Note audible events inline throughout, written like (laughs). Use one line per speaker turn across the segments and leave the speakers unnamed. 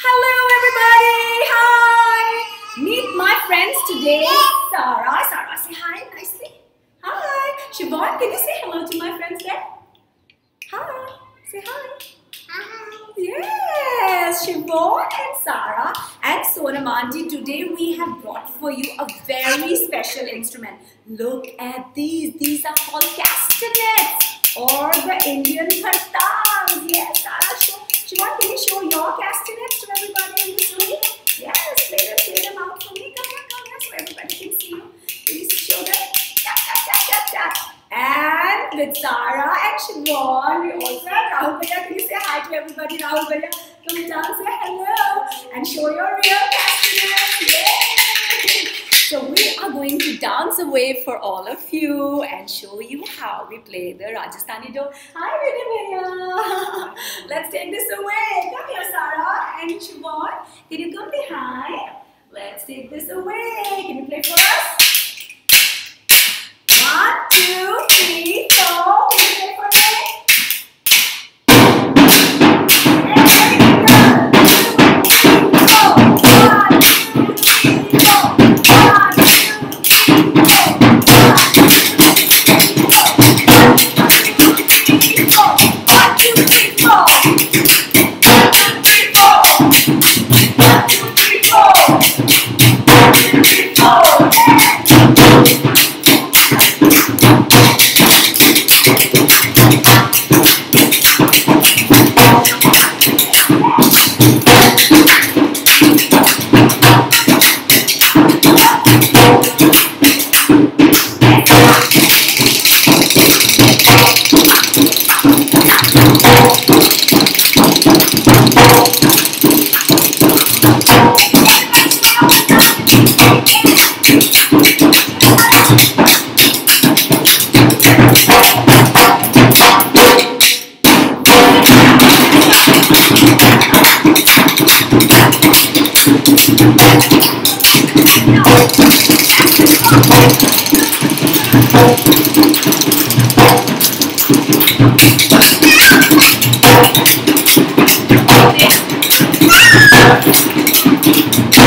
Hello, everybody. Hi. Meet my friends today. Sarah. Sarah, say hi nicely. Hi. Chevonne, can you say hello to my friends there? Hi. Say hi. Hi. Yes, Chevonne and Sarah and Sonam Aunty, today we have brought for you a very special instrument. Look at these. These are called castanets or the Indian khartals. Yes, Sarah, show. Chevonne, can you show your castanets can see show them. Tap, tap, tap, tap, tap. And with Sarah and Chevonne, we also have Rahul Bhaiya. Can you say hi to everybody, Rahul Bhaiya? Come down, say hello, and show your real castanets. Yay! So we are going to dance away for all of you and show you how we play the Rajasthani do. Hi, Vinay Bhaiya. (laughs) Let's take this away. Come here, Sarah and Chevonne. Can you come behind? Let's take this away. Can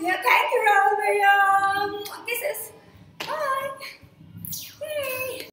yeah, thank you, Rahul. This is